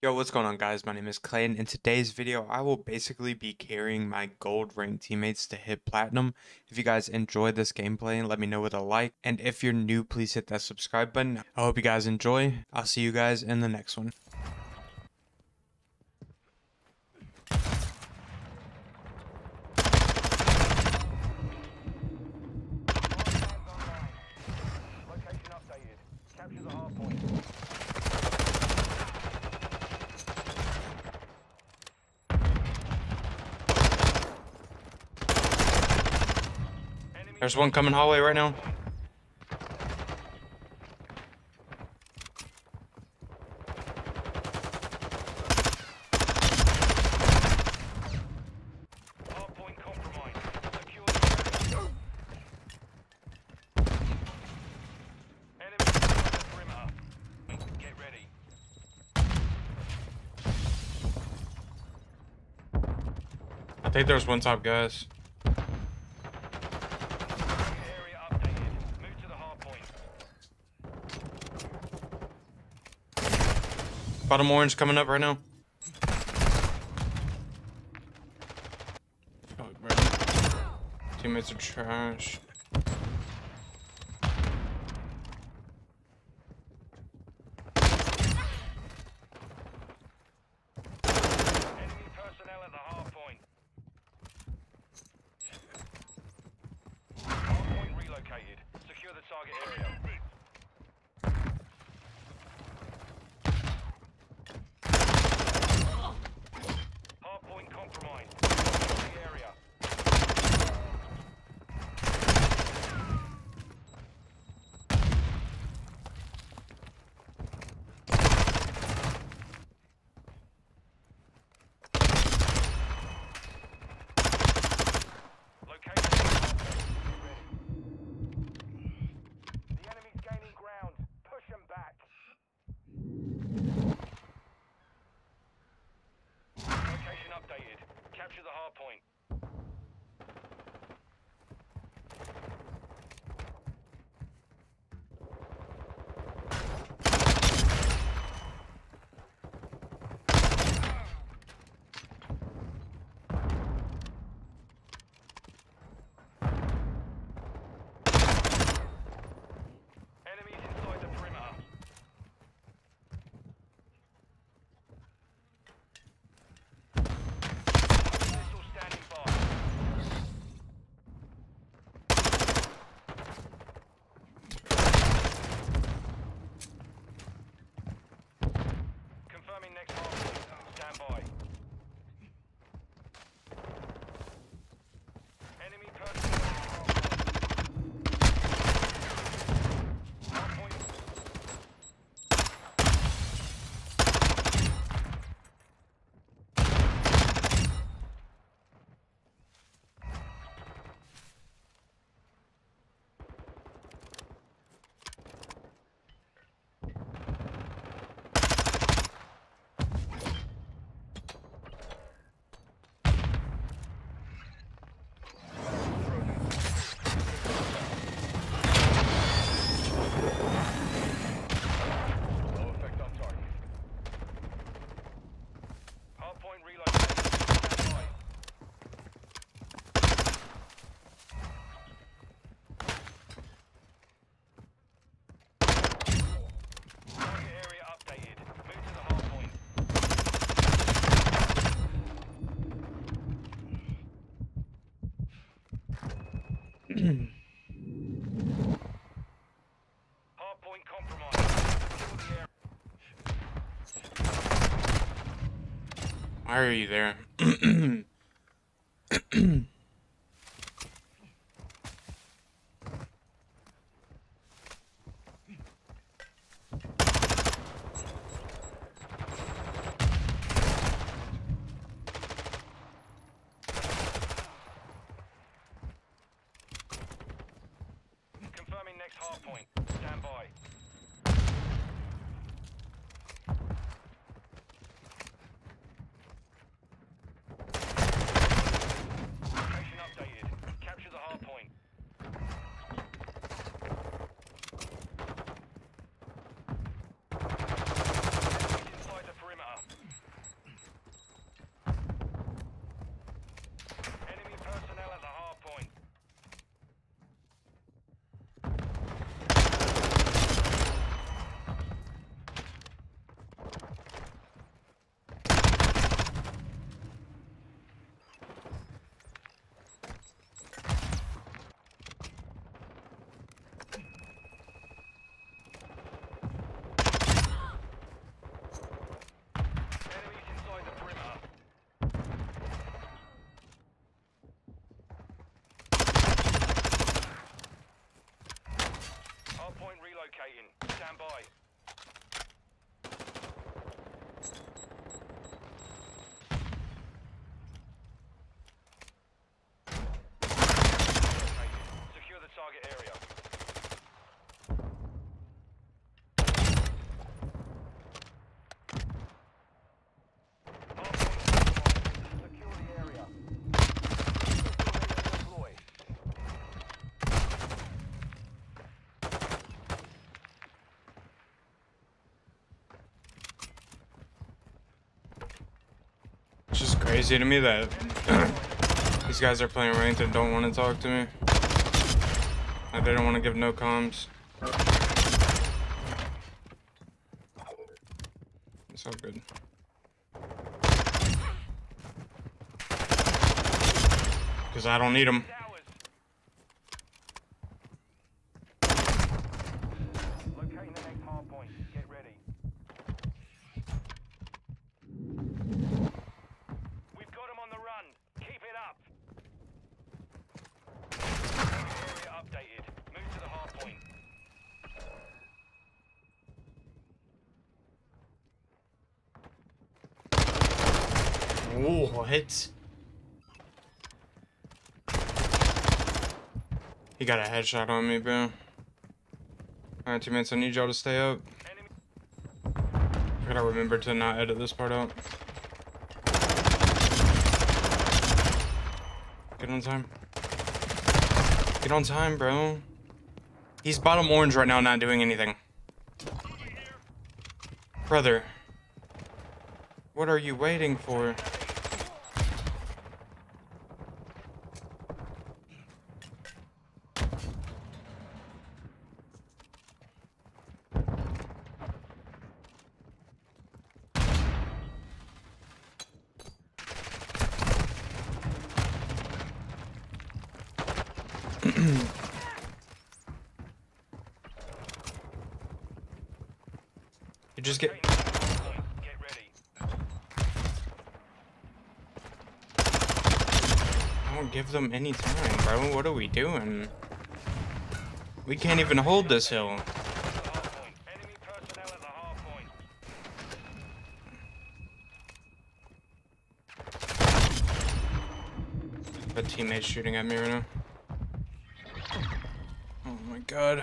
Yo, what's going on guys? My name is Klay and in today's video I will basically be carrying my gold rank teammates to hit platinum. If you guys enjoy this gameplay, let me know with a like. And if you're new, please hit that subscribe button. I hope you guys enjoy. I'll see you guys in the next one. There's one coming hallway right now. I think there's one top guys. Bottom orange coming up right now. Oh. Teammates are trash. Why are you there? crazy to me that these guys are playing ranked and don't want to talk to me. Like they don't want to give no comms. It's all good. Because I don't need them. Towers. Locating the next hard point. Get ready. We've got 'em on the run. Keep it up. Area updated. Move to the hard point. Oh, Oh, what? He got a headshot on me, bro. Alright, teammates, I need y'all to stay up. I gotta remember to not edit this part out. Get on time. Get on time, bro. He's bottom orange right now, not doing anything. Brother. What are you waiting for? You just get. I don't give them any time, bro. What are we doing? We can't even hold this hill. A teammate's shooting at me right now. God.